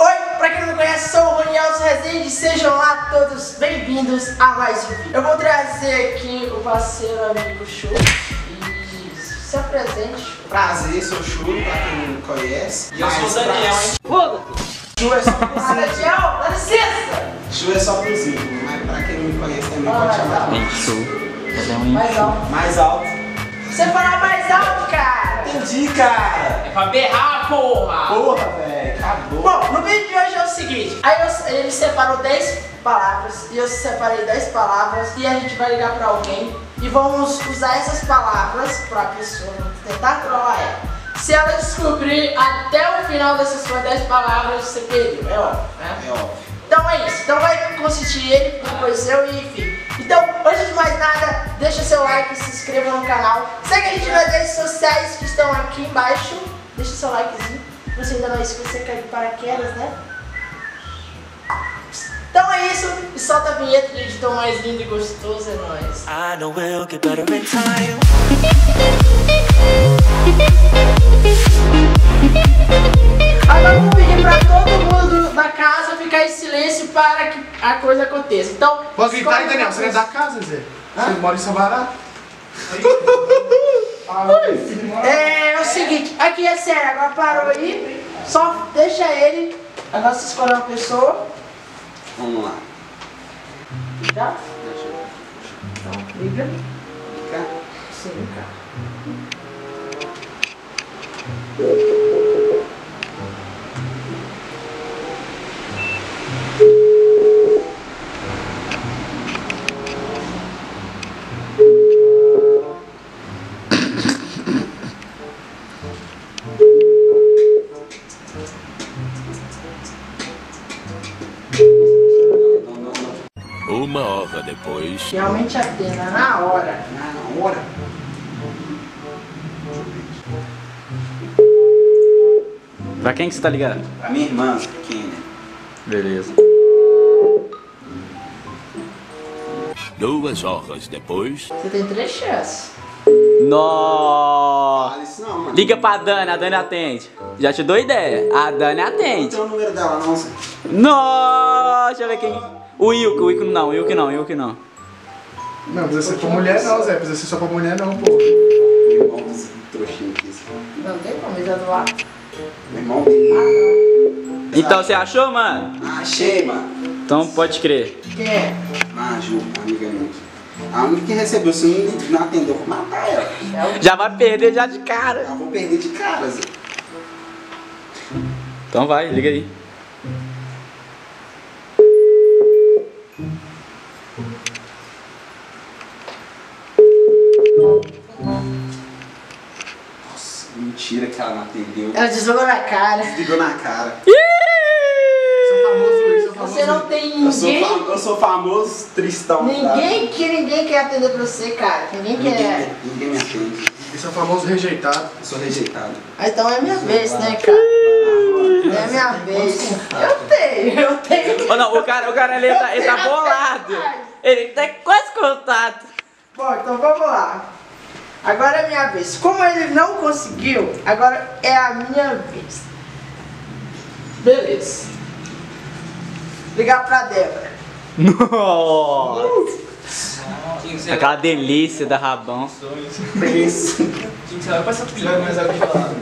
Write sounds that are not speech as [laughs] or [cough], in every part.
Oi, pra quem não me conhece, sou o Ronielson Rezende, sejam lá todos bem-vindos a mais um vídeo. Eu vou trazer aqui o parceiro amigo Chu e se apresente. Prazer, sou Chu, pra quem não me conhece. E eu sou o Daniel, hein? Foda-se! Chu é só Ah, íntimos. Daniel, dá licença! Chu é só íntimos, mas pra quem não me conhece também Ah, pode chamar. Você é Mais alto. Mais alto. Você falar mais alto, cara! Entendi, cara. Pra berrar, porra! Porra, velho. Acabou. Bom, no vídeo de hoje é o seguinte, aí eu- ele separou 10 palavras e eu separei 10 palavras e a gente vai ligar pra alguém e vamos usar essas palavras pra pessoa tentar trollar ela. Se ela descobrir até o final dessas suas 10 palavras, você perdeu, é óbvio, né? É óbvio. Então é isso, então vai consistir ele, depois eu e enfim. Então, antes de mais nada, deixa seu like, se inscreva no canal. Segue a gente nas redes sociais que estão aqui embaixo. Deixa seu likezinho. Se você ainda não é inscrito, você cai de paraquedas, né? Então é isso, e solta a vinheta de editor mais lindo e gostoso, é nóis. I know we'll get better in time. Agora eu vou pedir pra todo mundo da casa ficar em silêncio para que a coisa aconteça. Então, Posso gritar aí, Daniel? Você é da casa, Zé? Você mora em Sabará? [laughs] É, é o seguinte, aqui é sério, agora parou aí, só deixa ele, agora você escolhe uma pessoa, Vamos lá. tá? Deixa eu Então, liga. ficar. Sim, cara. Uma hora depois. Realmente atenda na hora. Na na hora. Pra quem que você tá ligando? Pra minha irmã, pequena. Beleza. Duas horas depois. Você tem três chances. Nossa! Não. Liga pra Dani, a Dani atende. Já te dou ideia. A Dani Não atende. tem o número dela, não, Zé. Nossa! Deixa eu ver quem. O Wilk, o Wilk não, o Wilk não, o Wilk não. Não, precisa ser pra mulher não, Zé. Precisa ser só pra mulher não, pô. Meu irmão dos trouxinhos aqui. Zé. Não tem como, tá do lado. Meu irmão dele. Então você achou, mano? Achei, mano. Então pode crer. Quem é? Ah, Ju, amiga minha. A única que recebeu, se não não atendeu, eu vou matar ela. Já vai perder já de cara. Eu vou perder de cara, Zé. Então vai, liga aí. Que ela não atendeu. Ela desligou na cara. Desligou na cara. Sou famoso. Sou famoso. Você não tem Eu sou, ninguém. fam- eu sou famoso tristão. Ninguém que ninguém quer atender pra você, cara. Ninguém Ninguém, quer. ninguém me atende. Esse é o famoso rejeitado. Eu sou rejeitado. Ah, então é minha vez, né, cara? É minha vez. Eu tenho, eu tenho. Ô não, o cara, o cara ele tá, ele tá bolado. Ele tá quase contato. Bom, então vamos lá. Agora é minha vez. Como ele não conseguiu, agora é a minha vez. Beleza. Ligar pra Débora. Nossa! Aquela delícia da rabão. Isso. Você vai passar vai mais alguém falar?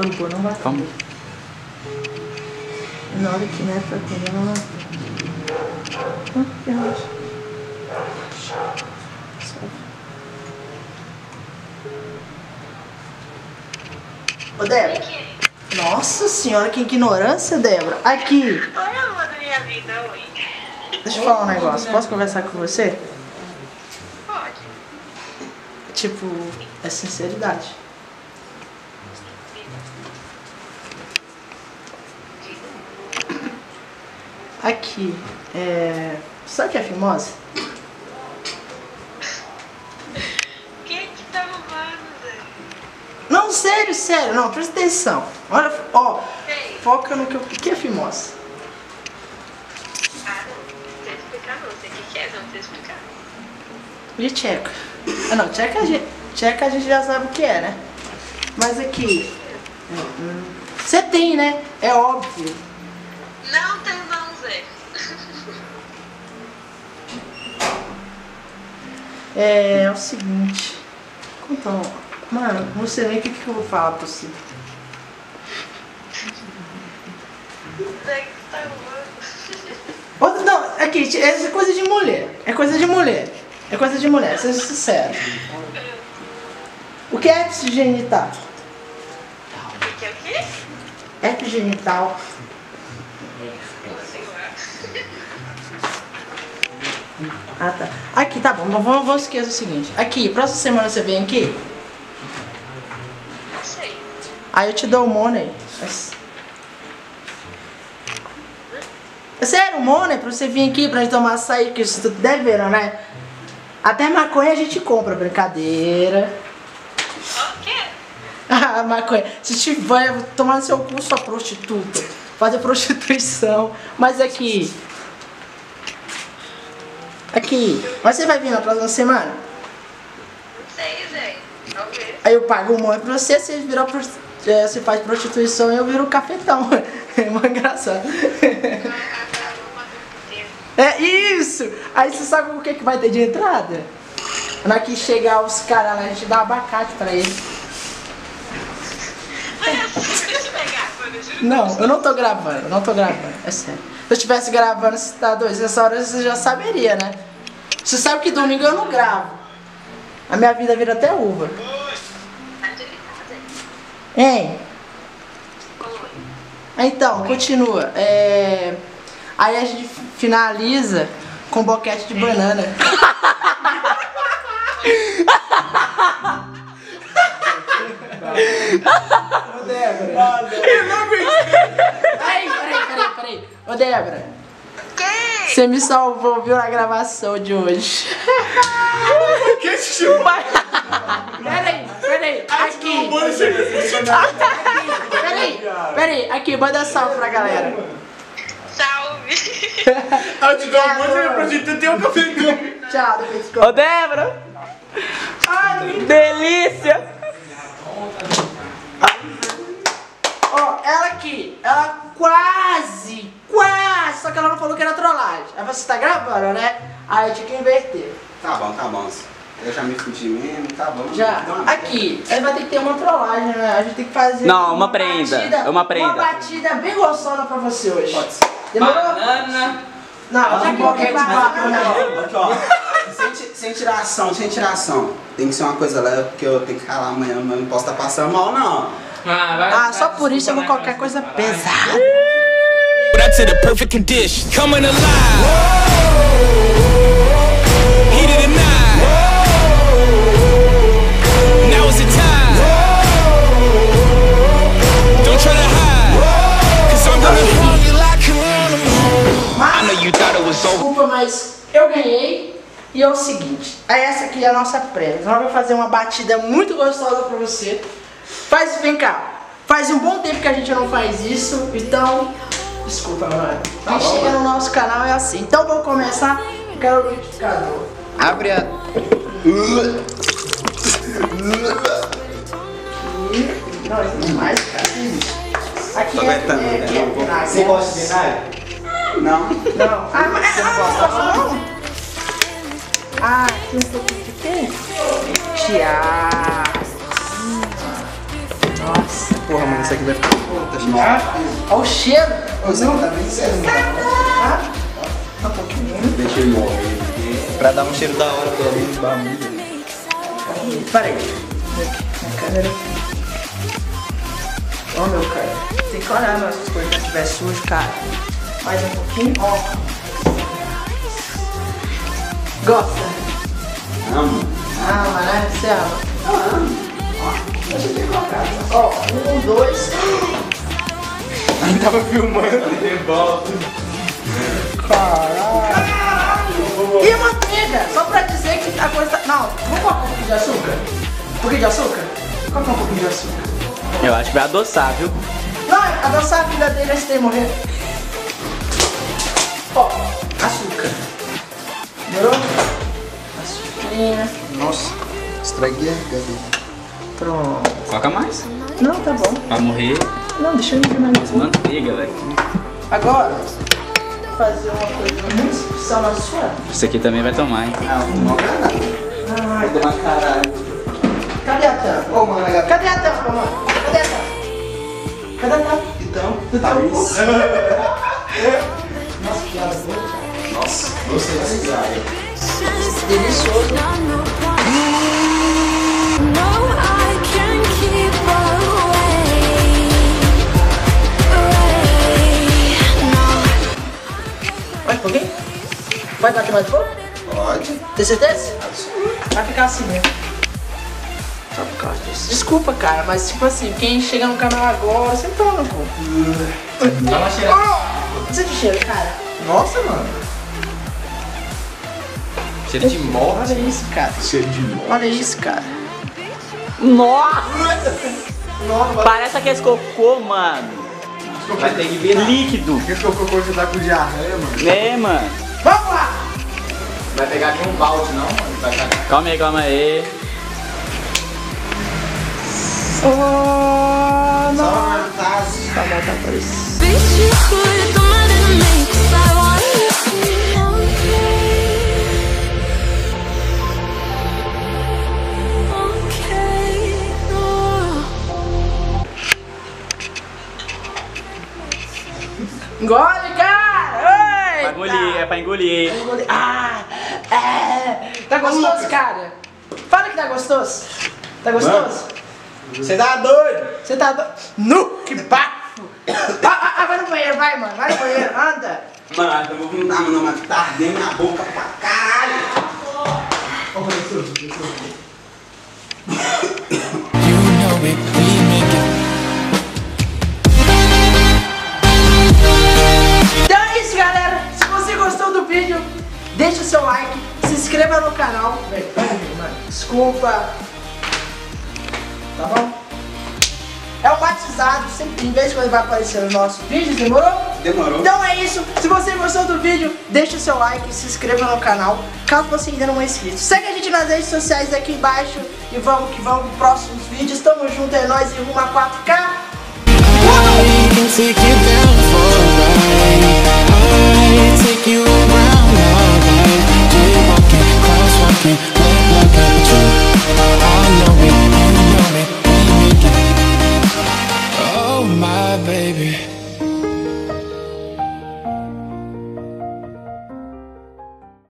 Lupô não vai Vamos. Na hora que não é pra não vai Ah, relaxa. Ô, Débora. Nossa senhora, que ignorância, Débora. Aqui, Oi, amor da minha vida, oi. deixa eu falar um negócio. Posso conversar com você? Pode. Tipo, é sinceridade. Aqui, é. Sabe o que é fimose? Quem que tá roubando, Zé? Não, sério, sério, não, presta atenção. Olha, ó, Sei. foca no que eu. O que é fimose? Ah, não. Precisa explicar não. Sei o que que é, não precisa explicar. E tcheco? Ah não, tcheca a gente, tcheca a gente já sabe o que é, né? Mas aqui. hum, Você tem, né? É óbvio. Não tem É, é o seguinte. Então, mano, não sei nem o que, que eu vou falar pra você. Tá? Outra, não, aqui, é coisa de mulher. É coisa de mulher. É coisa de mulher, seja sincero. O que é herpes genital? O que é o quê? Herpes genital. Sei lá. Ah, tá. Aqui, tá bom. Vamos, vamos esquecer o seguinte. Aqui, próxima semana você vem aqui. Não sei. Aí eu te dou o money. É sério, o money pra você vir aqui pra gente tomar açaí, que isso tudo deveram, né? Até maconha a gente compra, brincadeira. O quê? [laughs] Ah, maconha. Se tiver, eu vou tomar no seu cu sua prostituta. Fazer [laughs] prostituição. Mas aqui. Aqui. Mas você vai vir na próxima semana? Não sei, Zé. Talvez. Aí eu pago um monte pra você, você vira é, você faz prostituição e eu viro cafetão. [laughs] É muito engraçado. É isso! Aí você sabe o que, que vai ter de entrada? Na que chegar os caras lá, a gente dá abacate pra eles. Deixa eu pegar quando eu juro. Não, eu não tô gravando, eu não tô gravando, é sério. Se eu estivesse gravando, você tá doido, essa hora você já saberia, né? Você sabe que domingo eu não gravo. A minha vida vira até uva. Hein? Oi. Então, continua. É... Aí a gente finaliza com boquete de banana. [laughs] Ô Débora. Eu não Peraí, peraí, peraí, peraí. Ô Débora, Quem? você me salvou, viu, na gravação de hoje. Que estilo? Vai. Peraí, peraí. Aqui. Peraí, peraí. Aqui, manda salve pra galera. Salve. Eu te dou um monte de prostituta e um cafetão. Tchau, depois ficou. Ô, Débora! Delícia! Ó, ela aqui, ela quase, quase, só que ela não falou que era trollagem. Aí você tá gravando, né? Aí eu tinha que inverter. Tá bom, tá bom. Eu já me fudi mesmo, tá bom. Já, aqui, aí vai ter que ter uma trollagem, né? A gente tem que fazer Não, uma prenda, uma prenda. Uma batida bem gostosa pra você hoje. Pode ser. Demorou? Banana. Não, já que eu quero Aqui, ó. Sem, ti- sem tirar ação, sem tirar ação. Tem que ser uma coisa leve, porque eu tenho que ralar amanhã, mas não posso estar passando mal, não. Ah, vai, Ah, só por isso eu vou colocar coisa pesada. The perfect condition. Coming alive. Desculpa, mas eu ganhei. E é o seguinte, aí essa aqui é a nossa prenda. Nós vamos fazer uma batida muito gostosa pra você. Faz, vem cá. Faz um bom tempo que a gente não faz isso, então. Desculpa, mano. Quem chega no nosso canal é assim. Então vamos começar. Quero o liquidificador. Abre a. Aqui. Não, isso não é mais, cara. Aqui Tô é, é, né? aqui é Não vou- vinagre. Você gosta de vinagre? Não. Não. [laughs] Ah, mas você não gosta não? Ah, tem um pouquinho de quê? Tiago. Nossa. Porra, mano, isso aqui vai ficar pronto. Tá cheio. Olha o cheiro. Você tá bem sério, Ah, um pouquinho. Deixa eu morrer. Pra dar um cheiro da hora, pelo menos, barulho. Peraí. Aqui, minha câmera aqui. Ó, meu cara. Tem que olhar nas coisas que estiver sujo, cara. Mais um pouquinho. Ó. Gosta? Amo. Ah, né? Você ama? Deixa eu. Ó, um, dois. Aí tava filmando. De volta. E a manteiga? Só pra dizer que a coisa tá... Não, vamos colocar um pouquinho de açúcar? Um pouquinho de açúcar? Coloca um pouquinho de açúcar. Eu acho que vai adoçar, viu? Não, adoçar a vida dele antes de morrer. Ó, açúcar. Demorou? Açúcar. Nossa, estraguei a garganta. Pronto. Coloca mais. Não, tá bom. Pra morrer, Não, deixa eu ir mais. manteiga, velho. Agora, vou fazer uma coisa muito especial na sua. Isso aqui também vai tomar, hein? Ah, não Ai, Vou tomar caralho. cadê a tampa? Ô, mano, Gabi. Cadê a tampa, mano? Cadê a tampa? Cadê a tampa? Então, Do tá isso. [laughs] Nossa, que piada boa, cara. Nossa, gostei dessa risada. Delicioso. Vai bater mais um pouco? Pode. Tem certeza? Vai ficar assim mesmo. Só por causa disso. Desculpa, cara, mas tipo assim, quem chega no canal agora, sempre toma no cu. Dá uma cheirada. Oh, Você de cheiro, cara. Nossa, mano. Cheiro de morte. Olha isso, cara. Cheio de novo. Olha isso, cara. Nossa! Parece aquele cocô, mano. Vai ter que virar. Líquido. Por que que o cocô já tá com diarreia, mano? É, mano. Vamos lá! Vai pegar aqui um balde, não? Vai pegar. Calma aí, calma aí. Oh, Só não. uma taça. Tá bom, tá Tá gostoso, cara? Fala que tá gostoso. Tá gostoso? Você tá doido? Você tá do... Nu! Que bafo! [coughs] Ah, ah, ah, vai no banheiro, vai, mano. Vai no banheiro, anda. Mano, eu vou não não, mas tá ardendo minha boca pra caralho. You [coughs] know Desculpa. Tá bom? É o batizado, sempre em vez de quando vai aparecer os nossos vídeos, demorou? Demorou. Então é isso. Se você gostou do vídeo, deixa o seu like, se inscreva no canal, caso você ainda não é inscrito. Segue a gente nas redes sociais aqui embaixo e vamos que vamos próximos vídeos. Tamo junto, é nóis e rumo a 4K. I can take you down for a ride. I take you over